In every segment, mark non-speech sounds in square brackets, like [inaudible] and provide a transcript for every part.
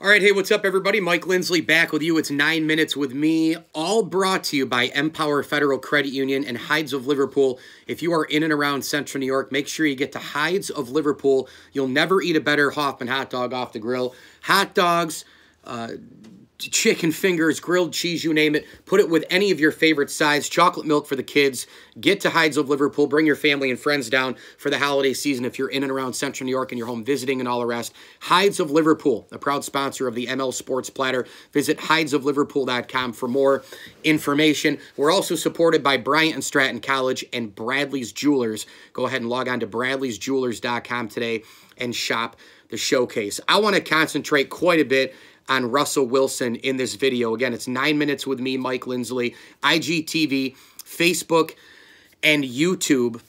All right, hey, what's up, everybody? Mike Lindsley back with you. It's nine minutes with me, all brought to you by Empower Federal Credit Union and Heid's of Liverpool. If you are in and around Central New York, make sure you get to Heid's of Liverpool. You'll never eat a better Hofmann hot dog off the grill. Hot dogs, uh, chicken fingers, grilled cheese, you name it. Put it with any of your favorite sides. Chocolate milk for the kids. Get to Heid's of Liverpool. Bring your family and friends down for the holiday season if you're in and around Central New York and you're home visiting and all the rest. Heid's of Liverpool, a proud sponsor of the ML Sports Platter. Visit heidsofliverpool.com for more information. We're also supported by Bryant and Stratton College and Bradley's Jewelers. Go ahead and log on to bradleysjewelers.com today and shop the showcase. I want to concentrate quite a bit on Russell Wilson in this video. Again, it's nine minutes with me, Mike Lindsley, IGTV, Facebook, and YouTube.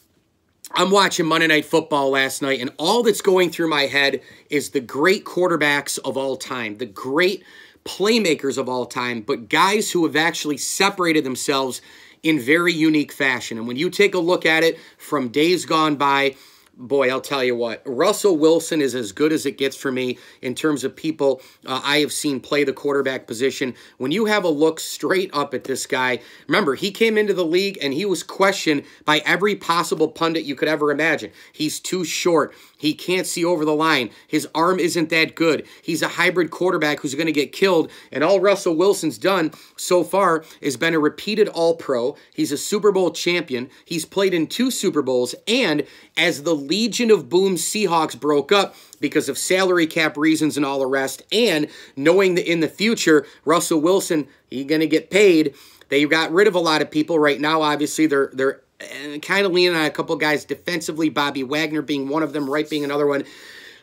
I'm watching Monday Night Football last night, and all that's going through my head is the great quarterbacks of all time, the great playmakers of all time, but guys who have actually separated themselves in very unique fashion. And when you take a look at it from days gone by, boy, I'll tell you what, Russell Wilson is as good as it gets for me in terms of people uh, I have seen play the quarterback position. When you have a look straight up at this guy, remember, he came into the league and he was questioned by every possible pundit you could ever imagine. He's too short. He can't see over the line. His arm isn't that good. He's a hybrid quarterback who's going to get killed. And all Russell Wilson's done so far has been a repeated All Pro. He's a Super Bowl champion. He's played in two Super Bowls. And as the Legion of Boom Seahawks broke up because of salary cap reasons and all the rest, and knowing that in the future, Russell Wilson, he's going to get paid. They got rid of a lot of people right now. Obviously, they're they're eh, kind of leaning on a couple guys defensively, Bobby Wagner being one of them, Wright being another one.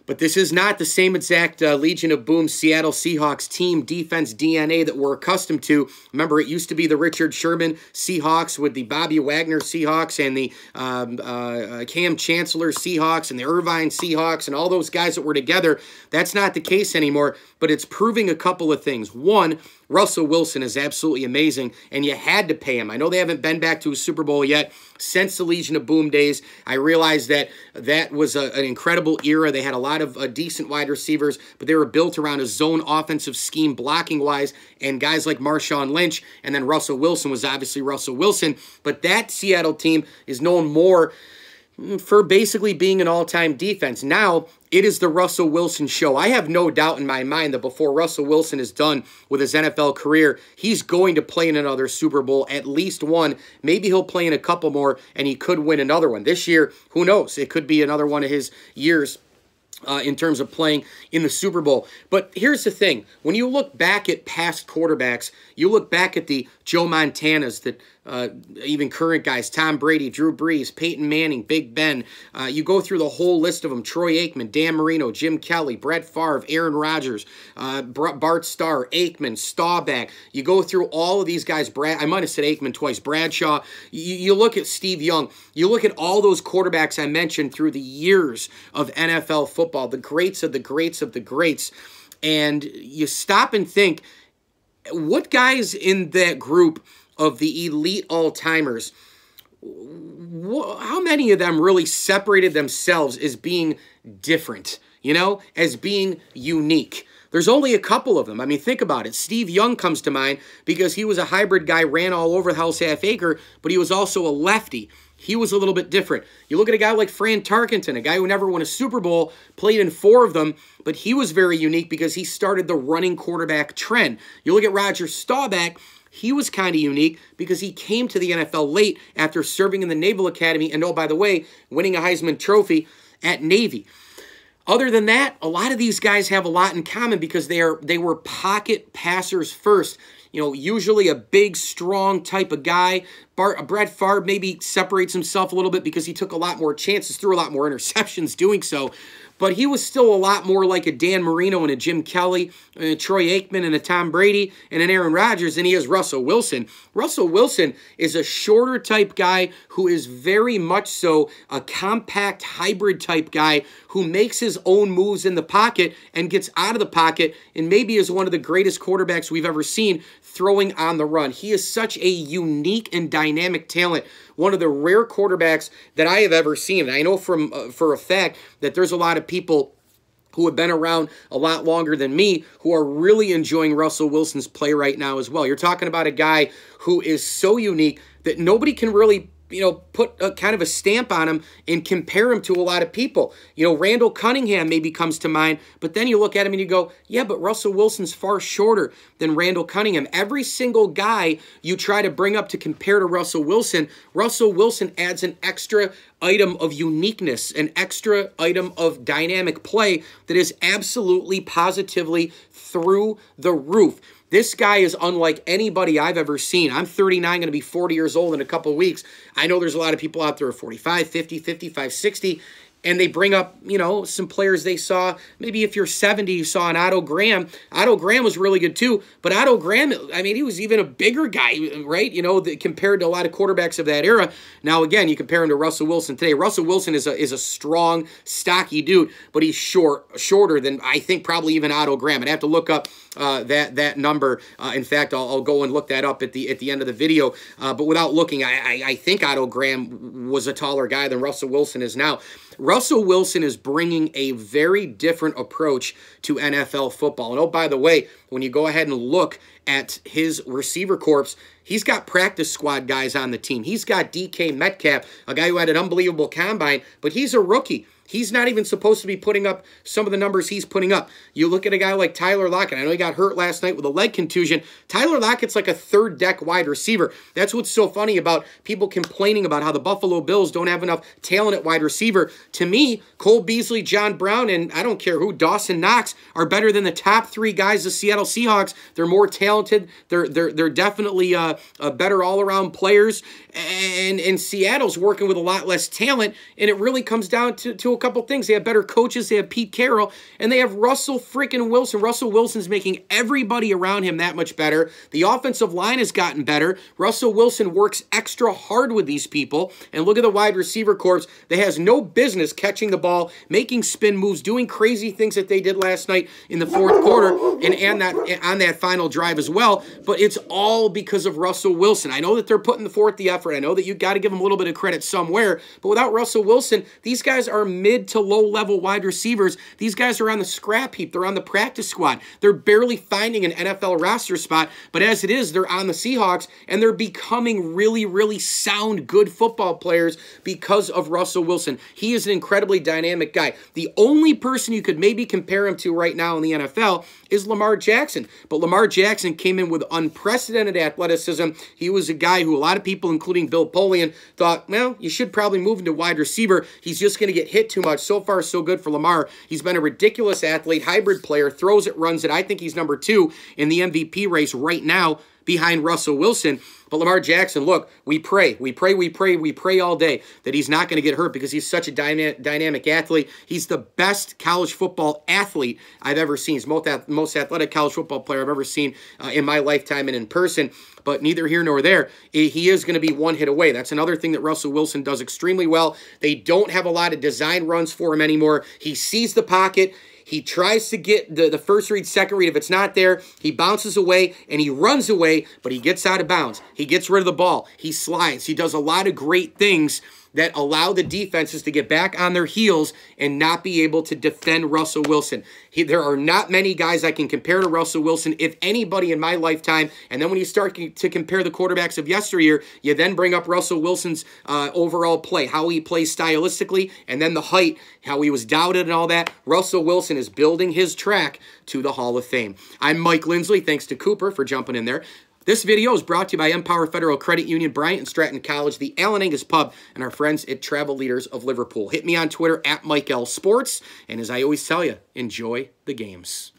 But this is not the same exact uh, Legion of Boom Seattle Seahawks team defense DNA that we're accustomed to. Remember, it used to be the Richard Sherman Seahawks with the Bobby Wagner Seahawks and the um, uh, Kam Chancellor Seahawks and the Irvin Seahawks and all those guys that were together. That's not the case anymore, but it's proving a couple of things. One, Russell Wilson is absolutely amazing, and you had to pay him. I know they haven't been back to a Super Bowl yet since the Legion of Boom days. I realized that that was a, an incredible era. They had a lot of uh, decent wide receivers, but they were built around a zone offensive scheme blocking wise, and guys like Marshawn Lynch, and then Russell Wilson was obviously Russell Wilson. But that Seattle team is known more for basically being an all-time defense. Now, it is the Russell Wilson show. I have no doubt in my mind that before Russell Wilson is done with his NFL career, he's going to play in another Super Bowl, at least one. Maybe he'll play in a couple more, and he could win another one. This year, who knows? It could be another one of his years uh, in terms of playing in the Super Bowl. But here's the thing. When you look back at past quarterbacks, you look back at the Joe Montanas, that uh, even current guys, Tom Brady, Drew Brees, Peyton Manning, Big Ben. Uh, you go through the whole list of them, Troy Aikman, Dan Marino, Jim Kelly, Brett Favre, Aaron Rodgers, uh, Bart Starr, Aikman, Staubach. You go through all of these guys. Brad, I might have said Aikman twice, Bradshaw. You, you look at Steve Young. You look at all those quarterbacks I mentioned through the years of NFL football, the greats of the greats of the greats. And you stop and think, what guys in that group of the elite all-timers, how many of them really separated themselves as being different, you know, as being unique? There's only a couple of them. I mean, think about it. Steve Young comes to mind because he was a hybrid guy, ran all over the house half acre, but he was also a lefty. He was a little bit different. You look at a guy like Fran Tarkenton, a guy who never won a Super Bowl, played in four of them, but he was very unique because he started the running quarterback trend. You look at Roger Staubach, he was kind of unique because he came to the NFL late after serving in the Naval Academy and, oh, by the way, winning a Heisman Trophy at Navy. Other than that, a lot of these guys have a lot in common because they are they were pocket passers first. You know, usually a big, strong type of guy. Bart, Brett Favre maybe separates himself a little bit because he took a lot more chances, threw a lot more [laughs] interceptions doing so but he was still a lot more like a Dan Marino and a Jim Kelly, and a Troy Aikman and a Tom Brady and an Aaron Rodgers than he is Russell Wilson. Russell Wilson is a shorter type guy who is very much so a compact hybrid type guy who makes his own moves in the pocket and gets out of the pocket and maybe is one of the greatest quarterbacks we've ever seen throwing on the run. He is such a unique and dynamic talent one of the rare quarterbacks that I have ever seen. I know from uh, for a fact that there's a lot of people who have been around a lot longer than me who are really enjoying Russell Wilson's play right now as well. You're talking about a guy who is so unique that nobody can really you know, put a kind of a stamp on him and compare him to a lot of people. You know, Randall Cunningham maybe comes to mind, but then you look at him and you go, yeah, but Russell Wilson's far shorter than Randall Cunningham. Every single guy you try to bring up to compare to Russell Wilson, Russell Wilson adds an extra item of uniqueness, an extra item of dynamic play that is absolutely positively through the roof. This guy is unlike anybody I've ever seen. I'm 39, going to be 40 years old in a couple weeks. I know there's a lot of people out there 45, 50, 55, 60 and they bring up, you know, some players they saw. Maybe if you're 70, you saw an Otto Graham. Otto Graham was really good too, but Otto Graham, I mean, he was even a bigger guy, right? You know, compared to a lot of quarterbacks of that era. Now, again, you compare him to Russell Wilson today. Russell Wilson is a is a strong, stocky dude, but he's short, shorter than I think probably even Otto Graham. I'd have to look up uh, that that number. Uh, in fact, I'll, I'll, go and look that up at the at the end of the video. Uh, but without looking, I, I I think Otto Graham was a taller guy than Russell Wilson is now. Russell Wilson is bringing a very different approach to NFL football. And oh, by the way, when you go ahead and look at his receiver corps, he's got practice squad guys on the team. He's got DK Metcalf, a guy who had an unbelievable combine, but he's a rookie. He's not even supposed to be putting up some of the numbers he's putting up. You look at a guy like Tyler Lockett. I know he got hurt last night with a leg contusion. Tyler Lockett's like a third deck wide receiver. That's what's so funny about people complaining about how the Buffalo Bills don't have enough talent at wide receiver. To me, Cole Beasley, John Brown, and I don't care who, Dawson Knox are better than the top three guys the Seattle Seahawks. They're more talented. They're they're they're definitely uh, uh better all around players. And and Seattle's working with a lot less talent, and it really comes down to to a couple things. They have better coaches. They have Pete Carroll, and they have Russell freaking Wilson. Russell Wilson's making everybody around him that much better. The offensive line has gotten better. Russell Wilson works extra hard with these people. And look at the wide receiver corps that has no business catching the ball, making spin moves, doing crazy things that they did last night in the fourth quarter and, and that on that final drive as well. But it's all because of Russell Wilson. I know that they're putting forth the effort. I know that you've got to give them a little bit of credit somewhere. But without Russell Wilson, these guys are mid to low level wide receivers. These guys are on the scrap heap. They're on the practice squad. They're barely finding an NFL roster spot. But as it is, they're on the Seahawks and they're becoming really, really sound, good football players because of Russell Wilson. He is an incredibly dynamic guy. The only person you could maybe compare him to right now in the NFL is Lamar Jackson. But Lamar Jackson came in with unprecedented athleticism. He was a guy who a lot of people, including Bill Polian, thought, well, you should probably move into wide receiver. He's just going to get hit too much. So far, so good for Lamar. He's been a ridiculous athlete, hybrid player, throws it, runs it. I think he's number two in the MVP race right now behind Russell Wilson. But Lamar Jackson, look, we pray, we pray, we pray, we pray all day that he's not going to get hurt because he's such a dyna dynamic athlete. He's the best college football athlete I've ever seen. He's most, most athletic college football player I've ever seen uh, in my lifetime and in person. But neither here nor there, he is going to be one hit away. That's another thing that Russell Wilson does extremely well. They don't have a lot of design runs for him anymore. He sees the pocket. He tries to get the, the first read, second read. If it's not there, he bounces away and he runs away, but he gets out of bounds. He gets rid of the ball. He slides. He does a lot of great things that allow the defenses to get back on their heels and not be able to defend Russell Wilson. He, there are not many guys I can compare to Russell Wilson, if anybody in my lifetime. And then when you start to compare the quarterbacks of yesteryear, you then bring up Russell Wilson's uh, overall play, how he plays stylistically, and then the height, how he was doubted and all that. Russell Wilson is building his track to the Hall of Fame. I'm Mike Lindsley. Thanks to Cooper for jumping in there. This video is brought to you by Empower Federal Credit Union, Bryant and Stratton College, the Allen Angus Pub, and our friends at Travel Leaders of Liverpool. Hit me on Twitter at Mike L Sports, and as I always tell you, enjoy the games.